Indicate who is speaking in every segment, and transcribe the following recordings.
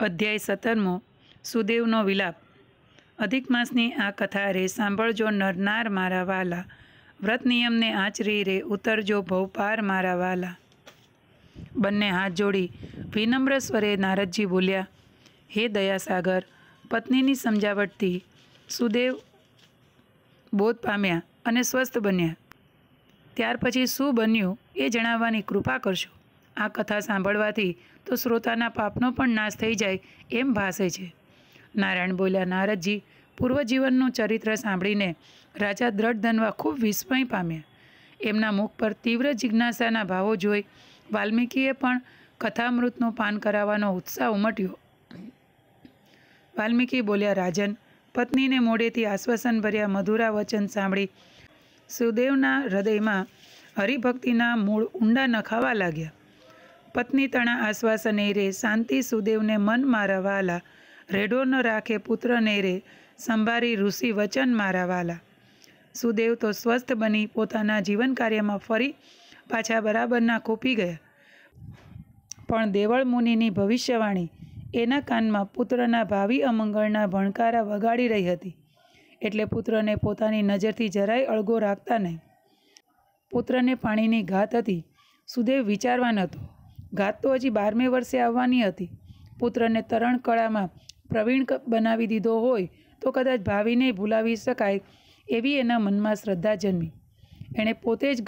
Speaker 1: અધ્યાય સત્તરમો, સુદેવનો વિલાપ. અધિક માસની આ કથા રે સાંભળજો નરનાર મારા વાલા, વ્રત નિયમને આચરી રે ઉતરજો ભવપાર મારા વાલા. બંને હાથ જોડી વિનમ્ર સ્વરે નારદજી બોલ્યા, હે દયાસાગર, પત્નીની સમજાવટથી સુદેવ બોધ પામ્યા અને સ્વસ્થ બન્યા. ત્યાર પછી શું બન્યું એ જણાવવાની કૃપા કરશો. આ કથા સાંભળવાથી તો શ્રોતાના પાપનો પણ નાશ થઈ જાય એમ ભાસે છે. નારાયણ બોલ્યા, નારદજી, પૂર્વજીવનનું ચરિત્ર સાંભળીને રાજા દ્રઢ ધનવા ખૂબ વિસ્મય પામ્યા. એમના મુખ પર તીવ્ર જિજ્ઞાસાના ભાવો જોઈ વાલ્મીકીએ પણ કથામૃતનું પાન કરાવવાનો ઉત્સાહ ઉમટ્યો. વાલ્મીકી બોલ્યા, રાજન, પત્નીને મોડેથી આશ્વાસનભર્યા મધુરા વચન સાંભળી સુદેવના હૃદયમાં હરિભક્તિના મૂળ ઊંડા નખાવા લાગ્યા. પત્ની તણા આશ્વાસને રે શાંતિ સુદેવને મન મારા વાલા રેડો ન રાખે પુત્રને રે સંભારી ઋષિ વચન મારા વાલા સુદેવ તો સ્વસ્થ બની પોતાના જીવન કાર્યમાં ફરી પાછા બરાબરના ખૂપી ગયા. પણ દેવળ મુનિની ભવિષ્યવાણી એના કાનમાં પુત્રના ભાવિ અમંગળના ભણકારા વગાડી રહી હતી. એટલે પુત્રને પોતાની નજરથી જરાય અળગો રાખતા નહીં. પુત્રને પાણીની ઘાત હતી. સુદેવ વિચારવાન હતો ઘાત તો હજી બારમે વર્ષે આવવાની હતી. પુત્રને તરણ કળામાં પ્રવીણ બનાવી દીધો હોય તો કદાચ ભાવિને ભૂલાવી શકાય એવી એના મનમાં શ્રદ્ધા જન્મી. એણે પોતે જ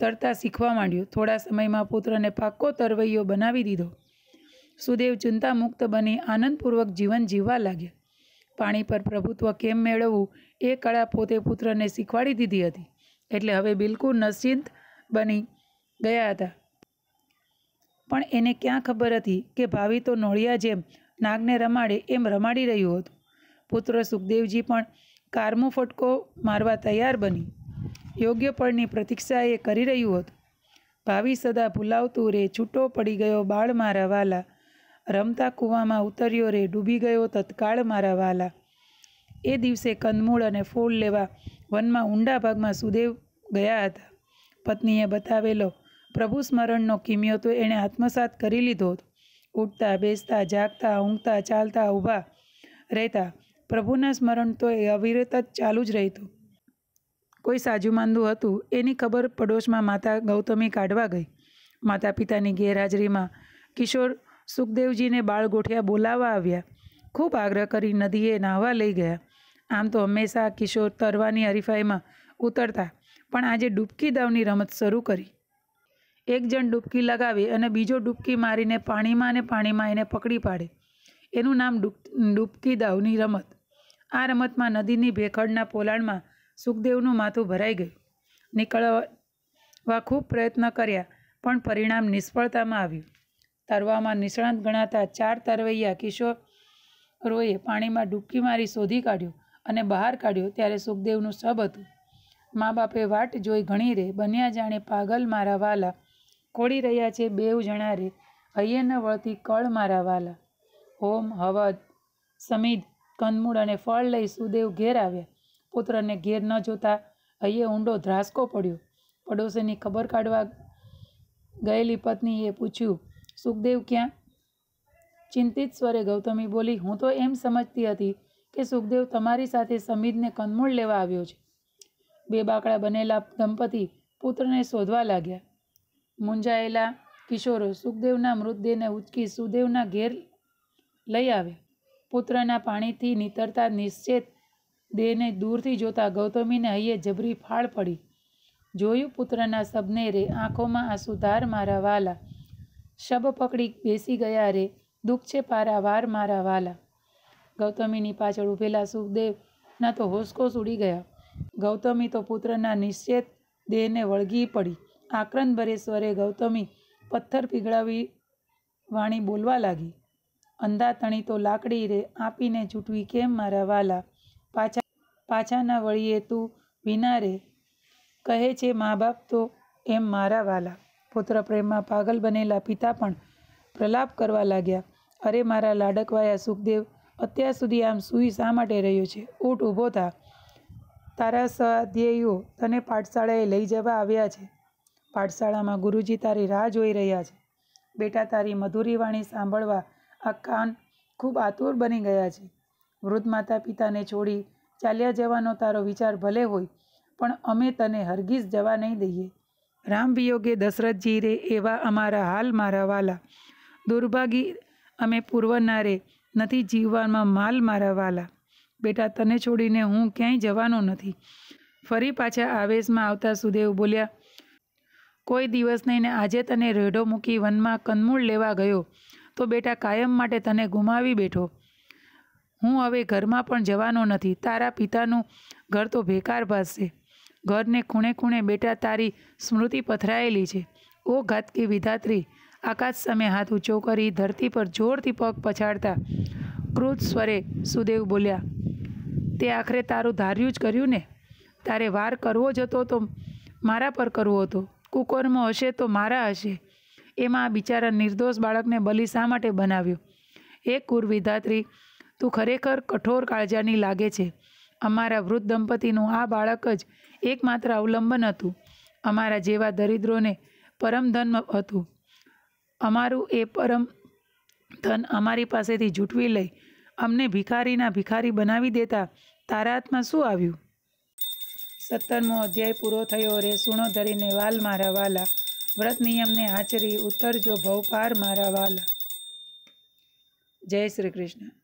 Speaker 1: તરતા શીખવા માંડ્યું. થોડા સમયમાં પુત્રને પાક્કો તરવૈયો બનાવી દીધો. સુદેવ ચિંતા મુક્ત બની આનંદપૂર્વક જીવન જીવવા લાગ્યા. પાણી પર પ્રભુત્વ કેમ મેળવવું એ કળા પોતે પુત્રને શીખવાડી દીધી હતી. એટલે હવે બિલકુલ નિશ્ચિંત બની ગયા હતા. પણ એને ક્યાં ખબર હતી કે ભાવિ તો નોળિયા જેમ નાગને રમાડે એમ રમાડી રહ્યું હતું. પુત્ર સુખદેવજી પણ કારમો ફટકો મારવા તૈયાર બની. યોગ્ય પળની પ્રતીક્ષા એ કરી રહ્યું હતું. ભાવિ સદા ભૂલાવતું રે, છૂટો પડી ગયો બાળ મારા વાલા. રમતા કૂવામાં ઉતર્યો રે, ડૂબી ગયો તત્કાળ મારા વાલા. એ દિવસે કંદમૂળ અને ફૂલ લેવા વનમાં ઊંડા ભાગમાં સુદેવ ગયા હતા. પત્નીએ બતાવેલો પ્રભુ સ્મરણનો કિમિયો તો એણે આત્મસાત કરી લીધો ઉઠતા, બેસતા, જાગતા, ઊંઘતા, ચાલતા, ઊભા રહેતા પ્રભુના સ્મરણ તો એ અવિરત જ ચાલુ જ રહેતું. કોઈ સાજુ માંદું હતું, એની ખબર પડોશમાં માતા ગૌતમી કાઢવા ગઈ. માતા પિતાની ગેરહાજરીમાં કિશોર સુખદેવજીને બાળ ગોઠિયા બોલાવવા આવ્યા. ખૂબ આગ્રહ કરી નદીએ નાહવા લઈ ગયા. આમ તો હંમેશા કિશોર તરવાની હરીફાઈમાં ઉતરતા, પણ આજે ડૂબકી દાવની રમત શરૂ કરી. એક જણ ડૂબકી લગાવે અને બીજો ડૂબકી મારીને પાણીમાં અને પાણીમાં એને પકડી પાડે. એનું નામ ડૂબકી દાવની રમત. આ રમતમાં નદીની ભેખડના પોલાણમાં સુખદેવનું માથું ભરાઈ ગયું. નીકળવા ખૂબ પ્રયત્ન કર્યા, પણ પરિણામ નિષ્ફળતામાં આવ્યું. તરવામાં નિષ્ણાત ગણાતા ચાર તરવૈયા કિશોરોએ પાણીમાં ડૂબકી મારી શોધી કાઢ્યો અને બહાર કાઢ્યો ત્યારે સુખદેવનું સબ હતું. મા બાપે વાટ જોઈ ઘણી રે, બન્યા જાણે પાગલ મારા વાલા કોળી રહ્યા છે બેવ જણા રે. હૈયે ન વળતી કળ મારા વાલા. હોમ, હવદ, સમીદ કંદમૂળ અને ફળ લઈ સુદેવ ઘેર આવ્યા. પુત્રને ઘેર ન જોતા હૈયે ઊંડો ધ્રાસકો પડ્યો. પડોશીની ખબર કાઢવા ગયેલી પત્નીએ પૂછ્યું, સુખદેવ ક્યાં? ચિંતિત સ્વરે ગૌતમી બોલી, હું તો એમ સમજતી હતી કે સુખદેવ તમારી સાથે સમિદને કંદમૂળ લેવા આવ્યો છે. બે બાકડા બનેલા દંપતી પુત્રને શોધવા લાગ્યા. મૂંઝાયેલા કિશોરો સુખદેવના મૃતદેહને ઉચકી સુદેવના ઘેર લઈ આવ્યા. પુત્રના પાણીથી નીતરતા નિશ્ચેત દેહને દૂરથી જોતા ગૌતમીને હૈયે જબરી ફાળ પડી. જોયું પુત્રના સબને રે, આંખોમાં આંસુ ધાર મારા વાલા. શબ પકડી બેસી ગયા રે, દુઃખ છે પારા વાર મારા વાલા. ગૌતમીની પાછળ ઊભેલા સુખદેવના તો હોસકોસ ઉડી ગયા. ગૌતમી તો પુત્રના નિશ્ચેત દેહને વળગી પડી. આક્રંદ ભરે સ્વરે ગૌતમી પથ્થર પીગળાવી વાણી બોલવા લાગી. અંધાતણી તો લાકડી રે આપીને છૂટવી કેમ મારા વાલા? પાછા, પાછાના વળીએ તું વિના રે. કહે છે મા બાપ તો એમ મારા વાલા. પુત્ર પ્રેમમાં પાગલ બનેલા પિતા પણ પ્રલાપ કરવા લાગ્યા. અરે મારા લાડકવાયા સુખદેવ, અત્યાર સુધી આમ સૂઈ શા માટે રહ્યો છે? ઊઠ ઊભો થા. તારા સ્વાધ્યેયો તને પાઠશાળાએ લઈ જવા આવ્યા છે. પાઠશાળામાં ગુરુજી તારી રાહ જોઈ રહ્યા છે. બેટા, તારી મધુરી વાણી સાંભળવા આ કાન ખૂબ આતુર બની ગયા છે. વૃદ્ધ માતા પિતાને છોડી ચાલ્યા જવાનો તારો વિચાર ભલે હોય, પણ અમે તને હરગીઝ જવા નહીં દઈએ. રામ વિયોગે દશરથજી રે એવા અમારા હાલ મારા વાલા. દુર્ભાગી અમે પૂર્વના રે નથી જીવવામાં માલ મારા વાલા. બેટા, તને છોડીને હું ક્યાંય જવાનો નથી. ફરી પાછા આવેશમાં આવતા સુદેવ બોલ્યા કોઈ દિવસ નહીં ને આજે તને રેઢો મૂકી વનમાં કંદમૂળ લેવા ગયો, તો બેટા કાયમ માટે તને ગુમાવી બેઠો. હું હવે ઘરમાં પણ જવાનો નથી, તારા પિતાનું ઘર તો ભેકાર ભાસશે. ઘરને ખૂણે ખૂણે બેટા તારી સ્મૃતિ પથરાયેલી છે. ઓ ઘાતકી વિધાત્રી, આકાશ સામે હાથ ઊંચો કરી ધરતી પર જોરથી પગ પછાડતા ક્રોધ સ્વરે સુદેવ બોલ્યા, તે આખરે તારું ધાર્યું જ કર્યું ને? તારે વાર કરવો જ હતો તો મારા પર કરવો હતો. કુકર્મ હશે તો મારા હશે. એમાં આ બિચારા નિર્દોષ બાળકને બલિ શા માટે બનાવ્યો? એ કુર વિધાત્રી તું ખરેખર કઠોર કાળજાની લાગે છે. અમારા વૃદ્ધ દંપતીનું આ બાળક જ એકમાત્ર અવલંબન હતું. અમારા જેવા દરિદ્રોને પરમ ધન હતું. અમારું એ પરમ ધન અમારી પાસેથી જૂટવી લઈ અમને ભિખારીના ભિખારી બનાવી દેતા તારા હાથમાં શું આવ્યું? સત્તરમો અધ્યાય પૂરો થયો. રે સુણો ધરીને વાલ મારા વાલા. વ્રત નિયમને આચરી, ઉત્તરજો ભવપાર મારા વાલા. જય શ્રી કૃષ્ણ.